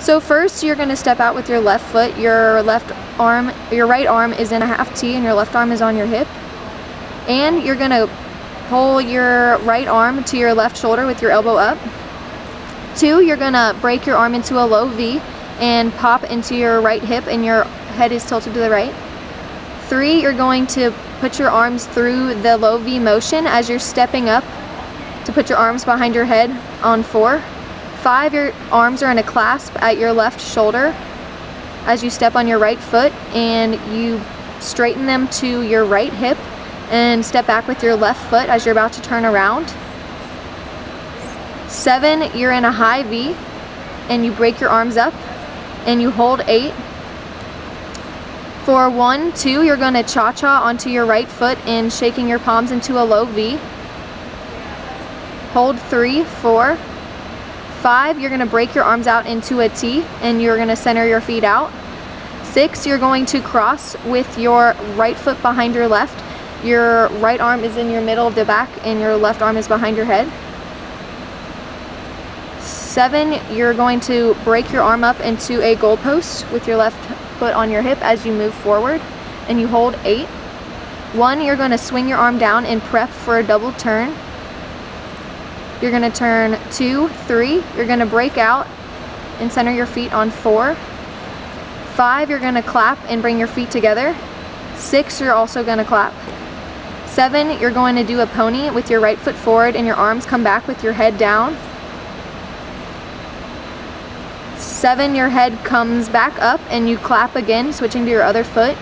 So first you're gonna step out with your left foot, your left arm, your right arm is in a half T and your left arm is on your hip. And you're gonna pull your right arm to your left shoulder with your elbow up. Two, you're gonna break your arm into a low V and pop into your right hip and your head is tilted to the right. Three, you're going to put your arms through the low V motion as you're stepping up to put your arms behind your head on four. Five, your arms are in a clasp at your left shoulder as you step on your right foot and you straighten them to your right hip and step back with your left foot as you're about to turn around. Seven, you're in a high V and you break your arms up and you hold eight. For one, two, you're gonna cha-cha onto your right foot and shaking your palms into a low V. Hold three, four, Five, you're gonna break your arms out into a T and you're gonna center your feet out. Six, you're going to cross with your right foot behind your left. Your right arm is in your middle of the back and your left arm is behind your head. Seven, you're going to break your arm up into a goalpost with your left foot on your hip as you move forward and you hold eight. One, you're to swing your arm down and prep for a double turn you're gonna turn two, three, you're gonna break out and center your feet on four. Five, you're gonna clap and bring your feet together. Six, you're also gonna clap. Seven, you're going to do a pony with your right foot forward and your arms come back with your head down. Seven, your head comes back up and you clap again, switching to your other foot.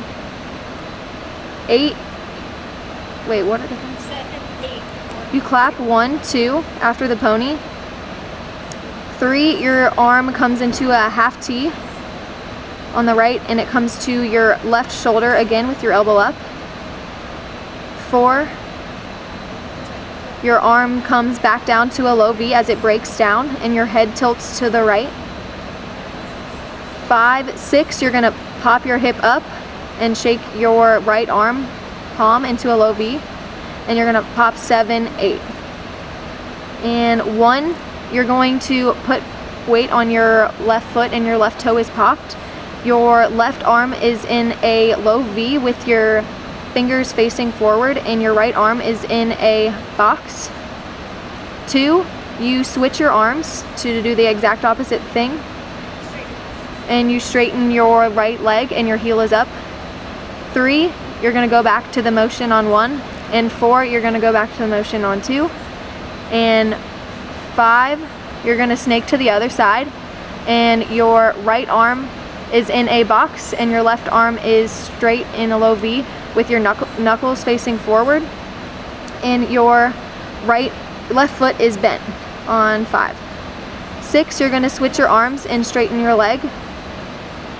Eight, wait, what are the you clap one, two after the pony. Three, your arm comes into a half T on the right and it comes to your left shoulder again with your elbow up. Four, your arm comes back down to a low V as it breaks down and your head tilts to the right. Five, six, you're gonna pop your hip up and shake your right arm palm into a low V and you're gonna pop seven, eight. And one, you're going to put weight on your left foot and your left toe is popped. Your left arm is in a low V with your fingers facing forward and your right arm is in a box. Two, you switch your arms to do the exact opposite thing. And you straighten your right leg and your heel is up. Three, you're gonna go back to the motion on one and four, you're gonna go back to the motion on two. And five, you're gonna snake to the other side. And your right arm is in a box and your left arm is straight in a low V with your knuckles facing forward. And your right, left foot is bent on five. Six, you're gonna switch your arms and straighten your leg.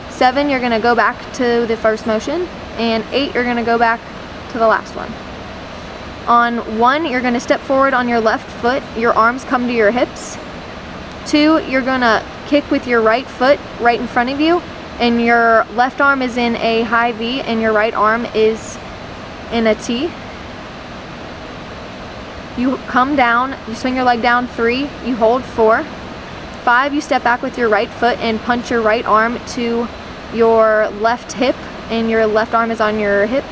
Seven, you're gonna go back to the first motion. And eight, you're gonna go back to the last one. On one, you're gonna step forward on your left foot, your arms come to your hips. Two, you're gonna kick with your right foot right in front of you, and your left arm is in a high V, and your right arm is in a T. You come down, you swing your leg down, three, you hold four. Five, you step back with your right foot and punch your right arm to your left hip, and your left arm is on your hip.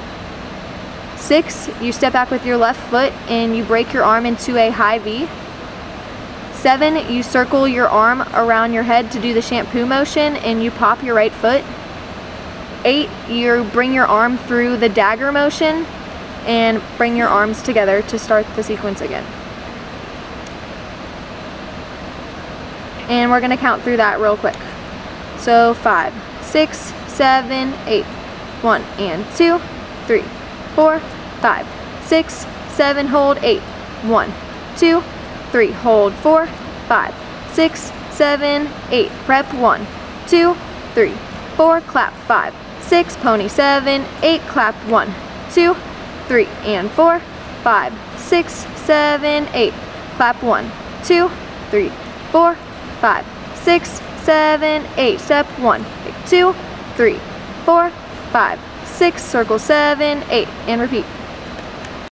Six, you step back with your left foot and you break your arm into a high V. Seven, you circle your arm around your head to do the shampoo motion and you pop your right foot. Eight, you bring your arm through the dagger motion and bring your arms together to start the sequence again. And we're gonna count through that real quick. So five, six, seven, eight. One and two, three, four, five, six, seven, hold eight. One, two, three, hold four, five, six, seven, eight. Prep one, two, three, four, clap five, six, pony seven, eight, clap one, two, three, and four, five, six, seven, eight. Clap one, two, three, four, five, six, seven, eight. Step one, two, three, four, five, six, circle seven, eight, and repeat.